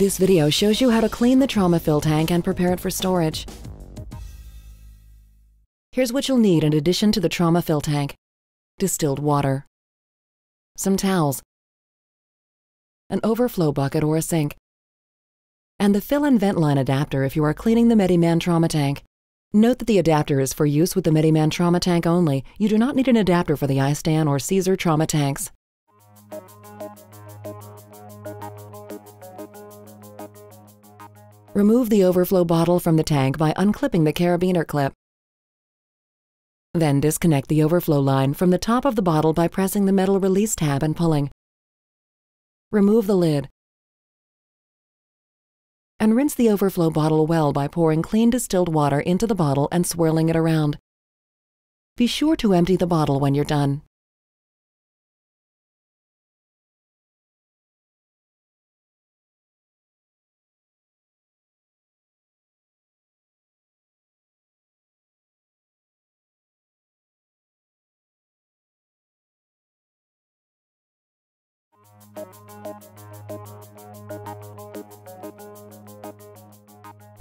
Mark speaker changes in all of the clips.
Speaker 1: This video shows you how to clean the trauma fill tank and prepare it for storage. Here's what you'll need in addition to the trauma fill tank. Distilled water. Some towels. An overflow bucket or a sink. And the fill and vent line adapter if you are cleaning the METIman trauma tank. Note that the adapter is for use with the METIman trauma tank only. You do not need an adapter for the iStan or CAESAR trauma tanks. Remove the overflow bottle from the tank by unclipping the carabiner clip. Then disconnect the overflow line from the top of the bottle by pressing the metal release tab and pulling. Remove the lid. And rinse the overflow bottle well by pouring clean distilled water into the bottle and swirling it around. Be sure to empty the bottle when you're done.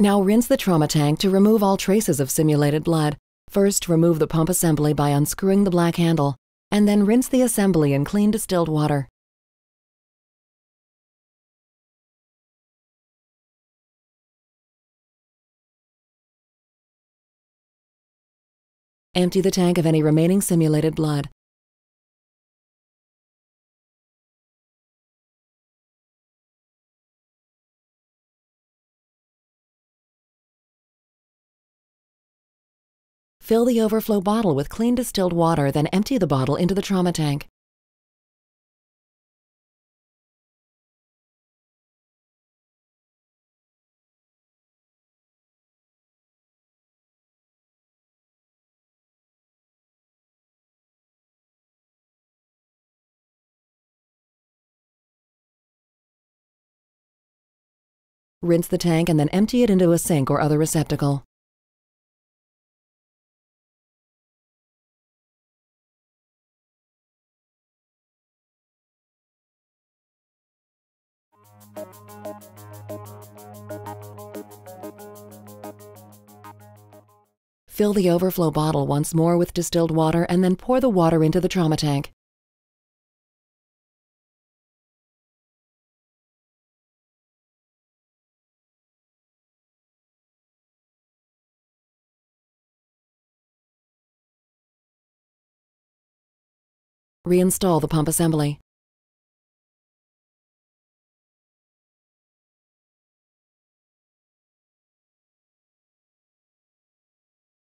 Speaker 1: Now rinse the trauma tank to remove all traces of simulated blood. First, remove the pump assembly by unscrewing the black handle, and then rinse the assembly in clean distilled water. Empty the tank of any remaining simulated blood. Fill the overflow bottle with clean distilled water, then empty the bottle into the trauma tank. Rinse the tank and then empty it into a sink or other receptacle. Fill the overflow bottle once more with distilled water and then pour the water into the trauma tank. Reinstall the pump assembly.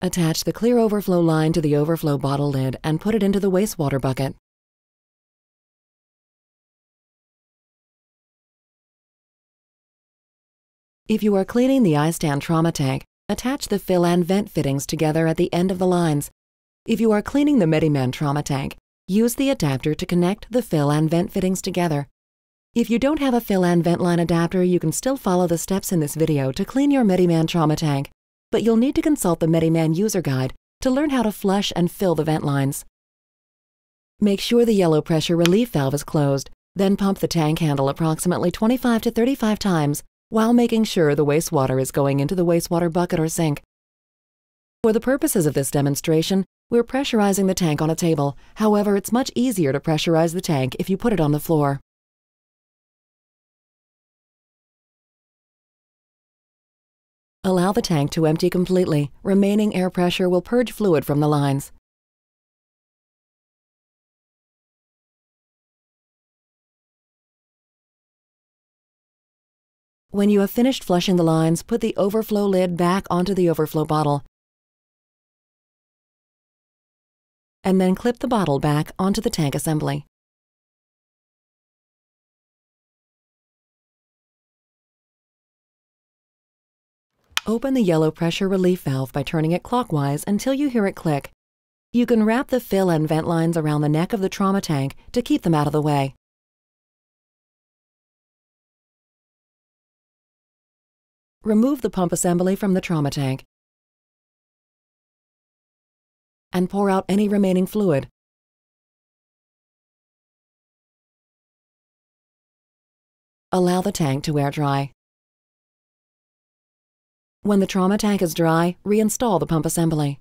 Speaker 1: Attach the clear overflow line to the overflow bottle lid and put it into the wastewater bucket. If you are cleaning the iStan trauma tank, attach the fill and vent fittings together at the end of the lines. If you are cleaning the METIman trauma tank, use the adapter to connect the fill and vent fittings together. If you don't have a fill and vent line adapter, you can still follow the steps in this video to clean your METIman trauma tank but you'll need to consult the METIman user guide to learn how to flush and fill the vent lines. Make sure the yellow pressure relief valve is closed, then pump the tank handle approximately 25 to 35 times while making sure the wastewater is going into the wastewater bucket or sink. For the purposes of this demonstration, we're pressurizing the tank on a table. However, it's much easier to pressurize the tank if you put it on the floor. Allow the tank to empty completely. Remaining air pressure will purge fluid from the lines. When you have finished flushing the lines, put the overflow lid back onto the overflow bottle. And then clip the bottle back onto the tank assembly. Open the yellow pressure relief valve by turning it clockwise until you hear it click. You can wrap the fill and vent lines around the neck of the trauma tank to keep them out of the way. Remove the pump assembly from the trauma tank and pour out any remaining fluid. Allow the tank to air dry. When the trauma tank is dry, reinstall the pump assembly.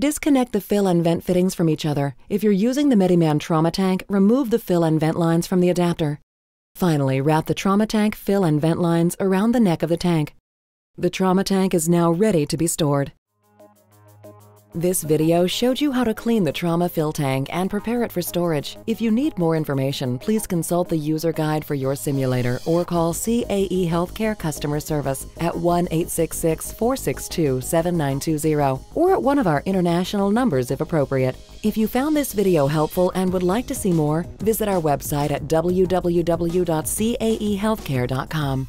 Speaker 1: Disconnect the fill and vent fittings from each other. If you're using the METIman trauma tank, remove the fill and vent lines from the adapter. Finally, wrap the trauma tank fill and vent lines around the neck of the tank. The trauma tank is now ready to be stored. This video showed you how to clean the trauma fill tank and prepare it for storage. If you need more information, please consult the user guide for your simulator or call CAE Healthcare Customer Service at 1-866-462-7920 or at one of our international numbers if appropriate. If you found this video helpful and would like to see more, visit our website at www.caehealthcare.com.